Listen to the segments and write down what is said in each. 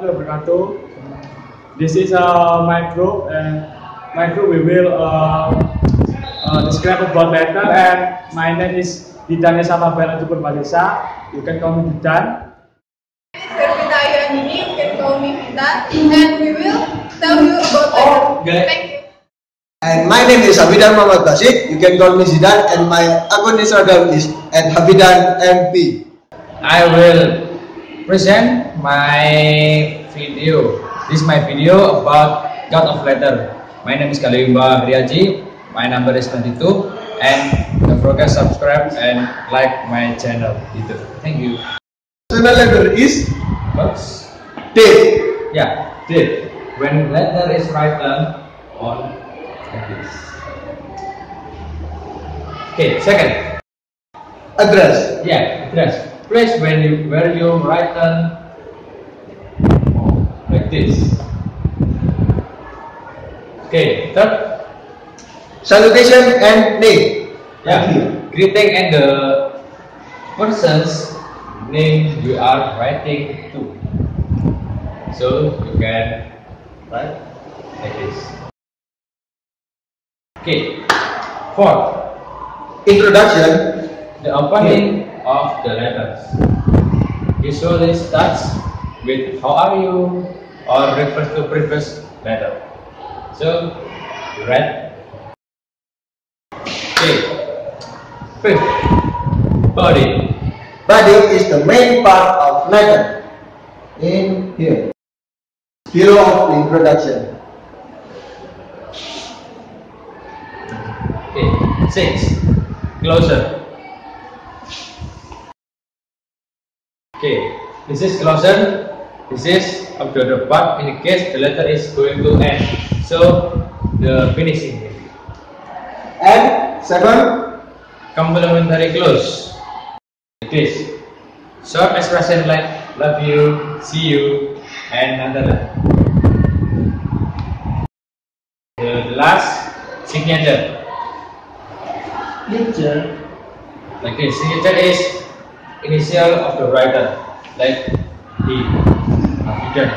wabarakatuh. This is uh, my group and my group we will uh, uh, describe about letter and my name is Didan Samabel Jupur Balesa. You can call me Didan. Ayuandini, you can call me and we will tell you about letter. Okay. Thank you. And my name is Habidan Muhammad Basit. You can call me Zidan and my account Instagram is at Habidan MP. I will present my video. This is my video about God of Letter. My name is Kalimba Riaji. My number is 22 and don't forget subscribe and like my channel. Gitu. Thank you. Personal letter is Box. T. Yeah, did. When letter is written on like this. Okay, second. Address. Yeah, address. Place when you where you write on like this. Okay, third. Salutation and name. Yeah, greeting and the person's name you are writing to. So you can write like this. Okay, fourth. Introduction. The opening of the letters usually starts with how are you or refers to previous letter. So read. Okay. Fifth. Body. Body is the main part of letter. In here. Below of introduction. Okay. Six. Closer. Okay. This is closer. This is up to the part in case the letter is going to end. So the finishing. And seven. complementary close. Like this. Short expression like love you, see you, and another. The last signature. Picture. Like this. Signature is initial of the writer, like he. Peter.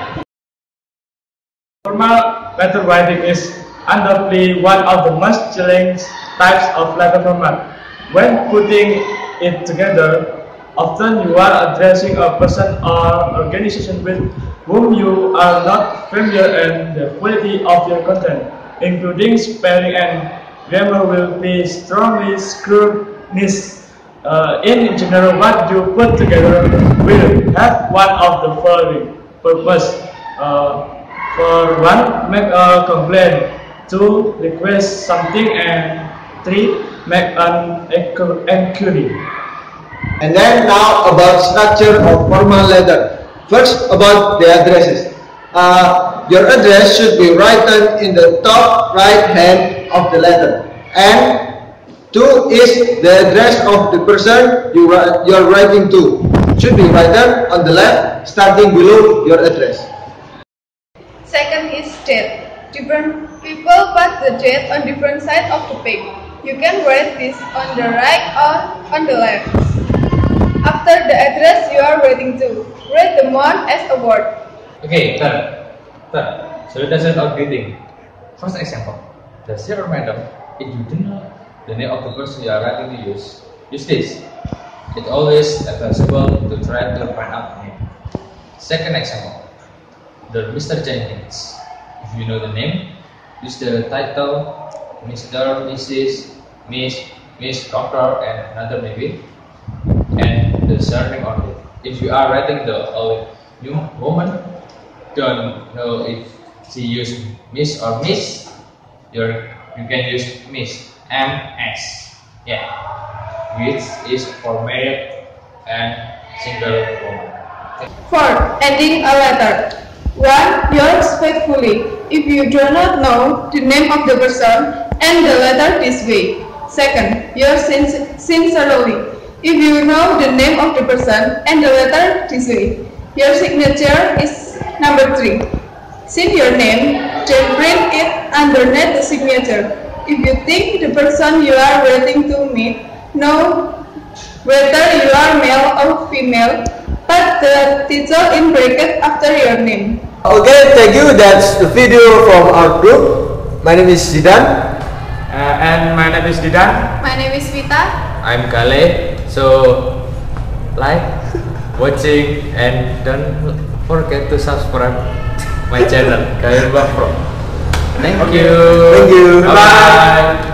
Formal letter writing is undoubtedly one of the most challenging types of letter format. When putting it together, often you are addressing a person or organization with whom you are not familiar and the quality of your content, including spelling and grammar will be strongly scrutinized. Uh, in general, what you put together will have one of the following purpose. Uh, for one, make a complaint. Two, request something. And three, make an inquiry. And then now about structure of formal letter. First about the addresses. Uh, your address should be written in the top right hand of the letter. And two is the address of the person you are you are writing to. Should be written on the left, starting below your address. Second is date. Different people put the date on different side of the page. You can write this on the right or on the left. After the address you are writing to, write the month as a word. Okay, third. Third. Salutation or greeting. First example. The sir or madam, if you do not the name of the person you are writing to use, use this. It's always advisable to try to find out the name. Second example. The Mr. Jenkins. If you know the name, use the title Mr., Mrs., Miss, Miss, Doctor, and another maybe, and the surname only. If you are writing the old new woman, don't know if she use Miss or Miss, your you can use Miss M S. Yeah, which is for married and single woman. Fourth, ending a letter. 1. Yours faithfully. If you do not know the name of the person, end the letter this way. Second, yours sincerely. If you know the name of the person, end the letter this way. Your signature is number 3. Sign your name, then print it underneath the signature. If you think the person you are writing to meet know whether you are male or female, Put the title in bracket after your name. Okay, thank you. That's the video from our group. My name is Zidan. Uh, and my name is Didan. My name is Vita. I'm Kale. So like, watching, and don't forget to subscribe my channel Kale Bang Pro. Thank Okay. you. Thank you. Bye.